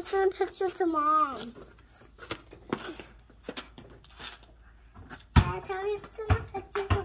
Let's send a picture to mom. Dad, have you send a picture?